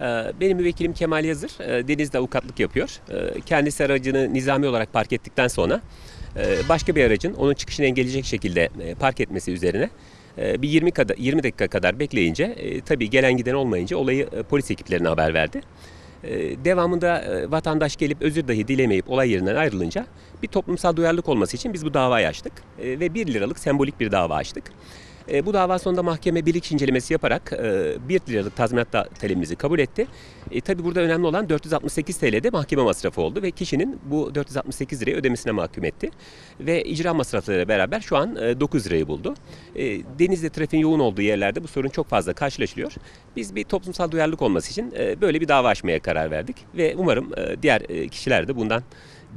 Ee, benim müvekkilim Kemal Yazır, e, Deniz'de avukatlık yapıyor. Ee, kendisi aracını nizami olarak park ettikten sonra e, başka bir aracın onun çıkışını engelleyecek şekilde e, park etmesi üzerine bir 20, kadar, 20 dakika kadar bekleyince tabii gelen giden olmayınca olayı polis ekiplerine haber verdi. Devamında vatandaş gelip özür dahi dilemeyip olay yerinden ayrılınca bir toplumsal duyarlılık olması için biz bu davayı açtık ve 1 liralık sembolik bir dava açtık. E, Bu dava sonunda mahkeme birlik incelemesi yaparak e, 1 liralık tazminat da- talebimizi kabul etti. E, tabii burada önemli olan 468 TL'de mahkeme masrafı oldu ve kişinin bu 468 lirayı ödemesine mahkum etti. Ve icra masraflarıyla beraber şu an e, 9 lirayı buldu. E, Denizde trafiğin yoğun olduğu yerlerde bu sorun çok fazla karşılaşılıyor. Biz bir toplumsal duyarlılık olması için e, böyle bir dava açmaya karar verdik. Ve umarım e, diğer e, kişiler de bundan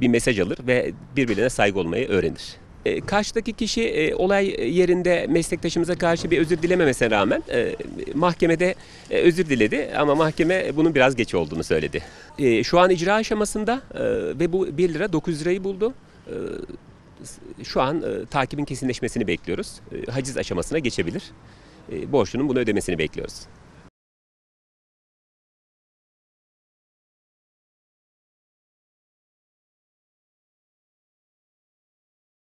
bir mesaj alır ve birbirine saygı olmayı öğrenir. E, Karşıdaki kişi e, olay yerinde meslektaşımıza karşı bir özür dilememesine rağmen e, mahkemede e, özür diledi ama mahkeme bunun biraz geç olduğunu söyledi. E, Şu an icra aşamasında e, ve bu 1 lira 9 lirayı buldu. E, Şu an e, takibin kesinleşmesini bekliyoruz. E, Haciz aşamasına geçebilir. E, Borçlunun bunu ödemesini bekliyoruz.